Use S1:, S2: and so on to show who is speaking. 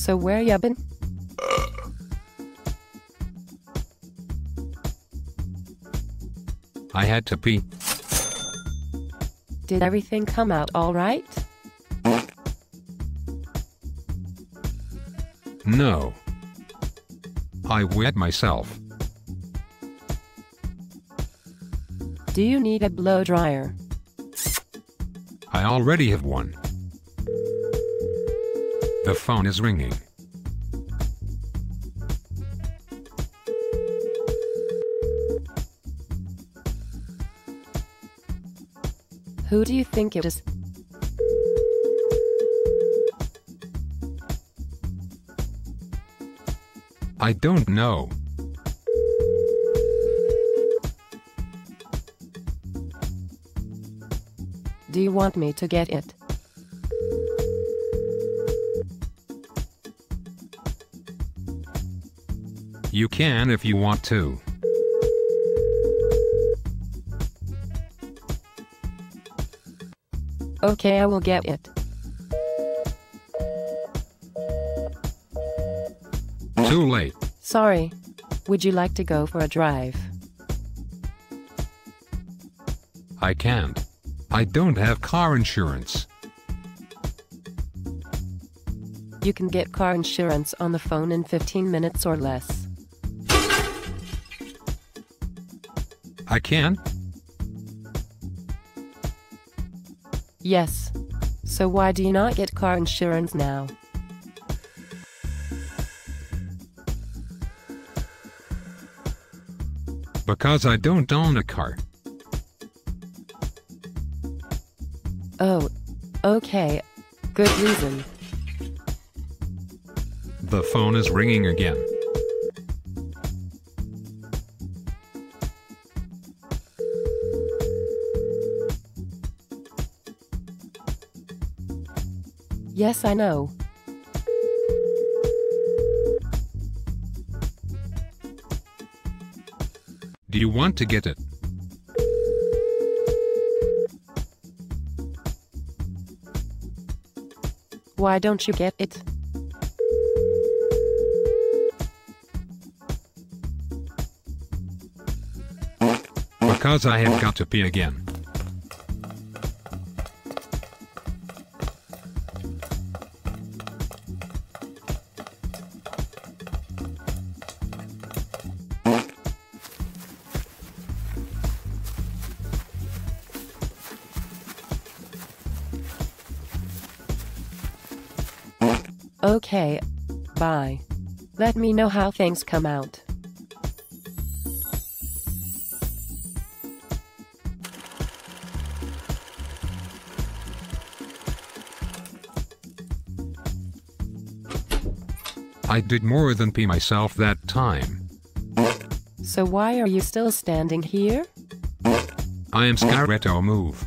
S1: So where ya been?
S2: I had to pee.
S1: Did everything come out alright?
S2: No. I wet myself.
S1: Do you need a blow dryer?
S2: I already have one. The phone is ringing.
S1: Who do you think it is?
S2: I don't know.
S1: Do you want me to get it?
S2: You can if you want to.
S1: Okay, I will get it.
S2: Too late.
S1: Sorry. Would you like to go for a drive?
S2: I can't. I don't have car insurance.
S1: You can get car insurance on the phone in 15 minutes or less.
S2: I can?
S1: Yes. So why do you not get car insurance now?
S2: Because I don't own a car.
S1: Oh. Okay. Good reason.
S2: The phone is ringing again.
S1: Yes, I know.
S2: Do you want to get it?
S1: Why don't you get it?
S2: Because I have got to pee again.
S1: Okay. Bye. Let me know how things come out.
S2: I did more than pee myself that time.
S1: So why are you still standing here?
S2: I am Scaretto Move.